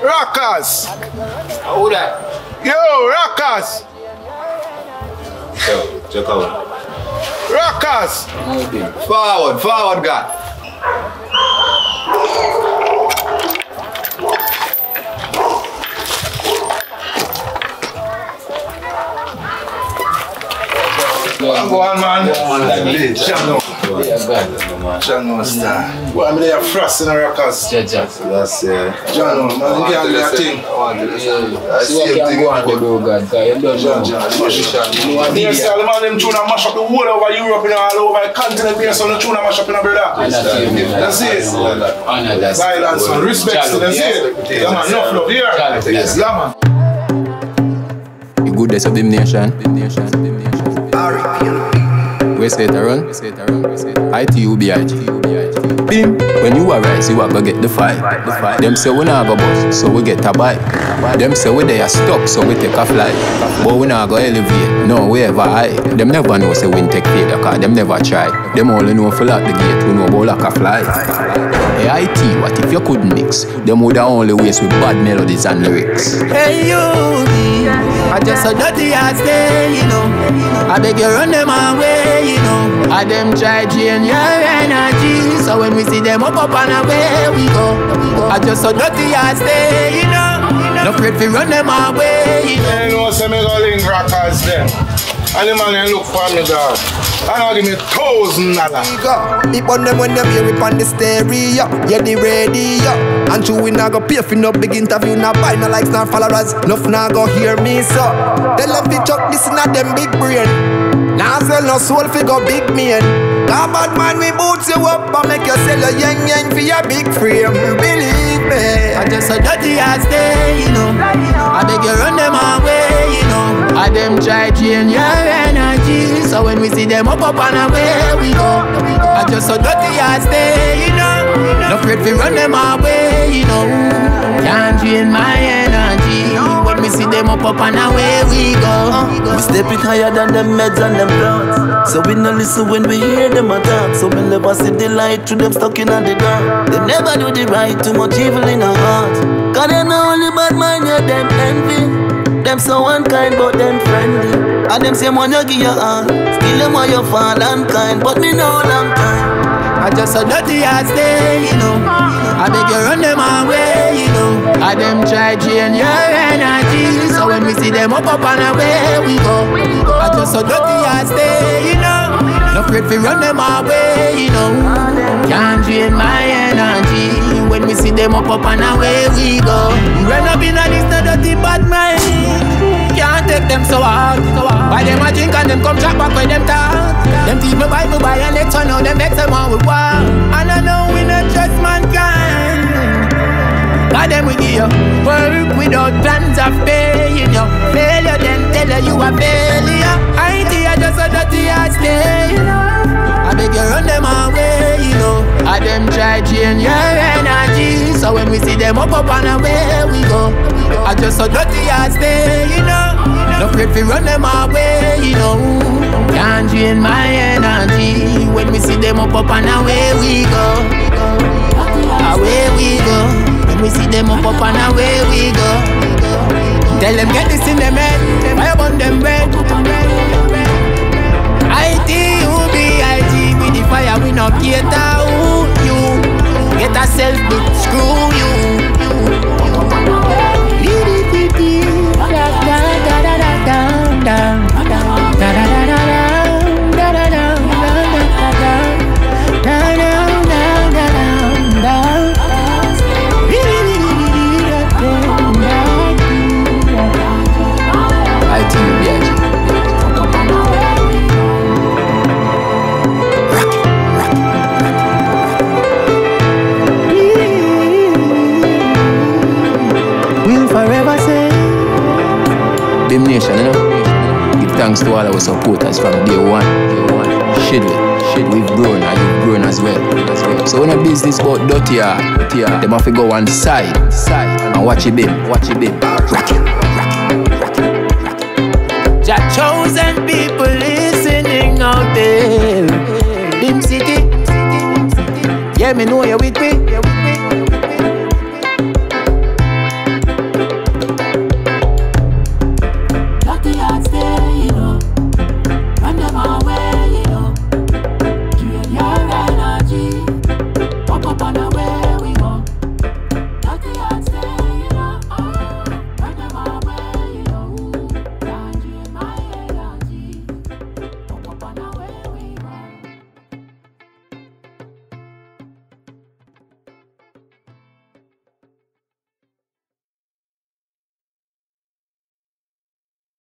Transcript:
Rockaz. Who that? Yo, Rockaz. Yo, check out. Rockaz. Forward, forward, God. Go on, man. Channel. Yeah, God. Channel star. Well, I'm there frosting the Rockaz. Jaja. That's uh, Channel, man. You can't do that thing. See what can go on to do, God. Cause you don't know. You want Yes, to sir, the man them tune and mash up the whole over Europe and all over the continent based on the tune and mash up in a brother. That's it. Honor that. Silence and respect to them. See it? Yeah, man, enough love here. Yes. Yeah, man. The goodness of the nation. Say it around. ITUBIG. Bim. When you arise, you are gonna get the fight. The fight. Them say we not go bust, so we get a bite. Them say we they are stuck, so we take a flight. But we not go elevate, no we ever high. Them never know say we take failure, cause them never try. Them only know for lock the gate, we know about like a fly. Hey IT, what if you could mix? Them would only waste with bad melodies and lyrics. Hey you, I just a dirty ass day, you know. I beg you run them away, you. I them try drain your energy, so when we see them up up and away we go. I just a dirty ass day, you know. No afraid to run them away, you know. You know, say me go link Rockaz them. And the man they look for me, dog. And I give me thousand dollars. It on them when them hear it on the stereo Yeah, the radio And true we not go pay for no big interview Not buy no likes, not followers Enough not go hear me so Tell them to chuck this in a them big brain Now sell no soul fi go big man Nah bad man we boots you up And make you sell your yang yang for your big frame Believe me I just a dirty ass day, you know. I beg you run them away, you know. I them try drain your energy, so when we see them up up and away we go. I just a dirty ass day, you know. No afraid to run them away, you know. Can't drain my energy we see them up up and away we go. We stepping higher than them meds and them bloods. So we no listen when we hear them attack. So we never see the light through them stuck in the dark. They never do the right, too much evil in our heart. Cause they know only bad mind, yeah, them envy. Them so unkind, but them friendly. And them same one you give your hand. Still them want you fall unkind, but me know long time. I just a dirty ass day, you know. I beg you run them away, you know. I them try drain your energy, so we see them up up and away we go. I just a dirty ass day, you know. No afraid to run them away, you know. Can't drain my energy when we see them up up and away we go. Run up in a this dirty bad mind. Can't take them so hard. Buy them a drink and them come chat back when them talk. Them teeth me buy me buy a lecture now them vex them all with war. And I know we not trust mankind. God them we give you work without plans of. Failure tell you a failure. I ain't here just a dirty ass day. I beg you run them away, you know. I them try drain your energy, so when we see them up up and away we go. I just a dirty ass day, you know. No afraid to run them away, you know. Can't drain my energy when we see them up up and away we go. Away we go. When we see them up up and away we go. Tell them get this in them head, fire Bim Nation, you know. Give thanks to all our supporters from day one. Day one. Shidley. Shid, we've grown and you've grown as well. As well. So when a business got dirty, ah, dirty, ah, have to go on side, side, and watch it bim, watch it bim. Rock it, rock chosen people listening out there. Dim City. Yeah, me know you with me.